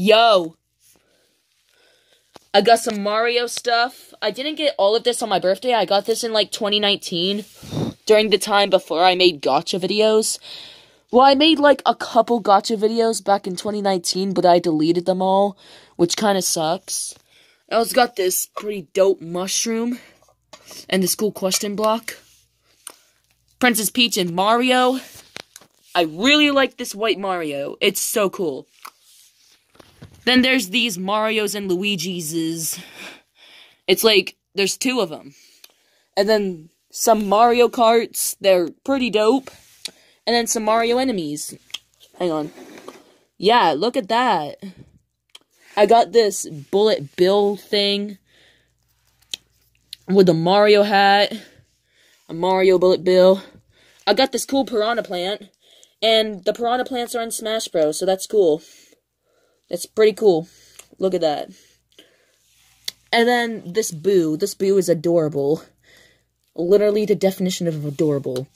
Yo! I got some Mario stuff. I didn't get all of this on my birthday. I got this in like 2019 during the time before I made gotcha videos. Well, I made like a couple gotcha videos back in 2019, but I deleted them all, which kind of sucks. I also got this pretty dope mushroom and this cool question block. Princess Peach and Mario. I really like this white Mario. It's so cool. Then there's these Marios and Luigi's. It's like, there's two of them. And then some Mario Karts. They're pretty dope. And then some Mario enemies. Hang on. Yeah, look at that. I got this Bullet Bill thing. With a Mario hat. A Mario Bullet Bill. I got this cool Piranha Plant. And the Piranha Plants are in Smash Bros, so that's cool. That's pretty cool. Look at that. And then this Boo. This Boo is adorable. Literally the definition of adorable.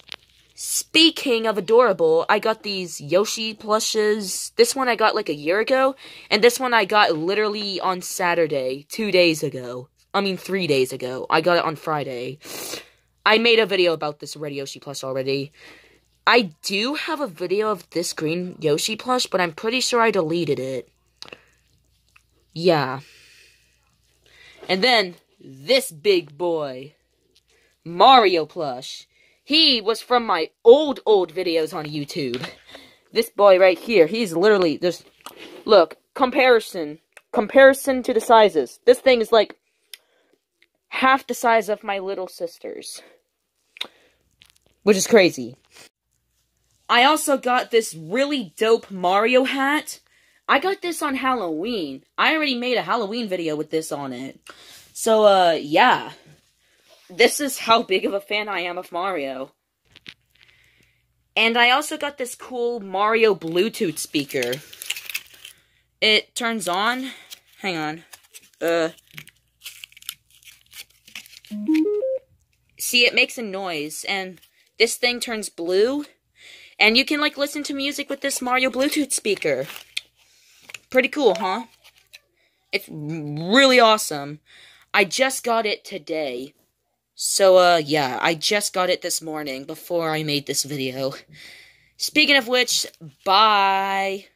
Speaking of adorable, I got these Yoshi plushes. This one I got like a year ago, and this one I got literally on Saturday, two days ago. I mean, three days ago. I got it on Friday. I made a video about this Red Yoshi plush already. I do have a video of this green Yoshi plush, but I'm pretty sure I deleted it. Yeah. And then, this big boy. Mario plush. He was from my old, old videos on YouTube. This boy right here, he's literally just... Look, comparison. Comparison to the sizes. This thing is like half the size of my little sister's. Which is crazy. I also got this really dope Mario hat. I got this on Halloween. I already made a Halloween video with this on it. So, uh, yeah. This is how big of a fan I am of Mario. And I also got this cool Mario Bluetooth speaker. It turns on. Hang on. Uh. See, it makes a noise, and this thing turns blue. And you can, like, listen to music with this Mario Bluetooth speaker. Pretty cool, huh? It's really awesome. I just got it today. So, uh, yeah, I just got it this morning before I made this video. Speaking of which, bye.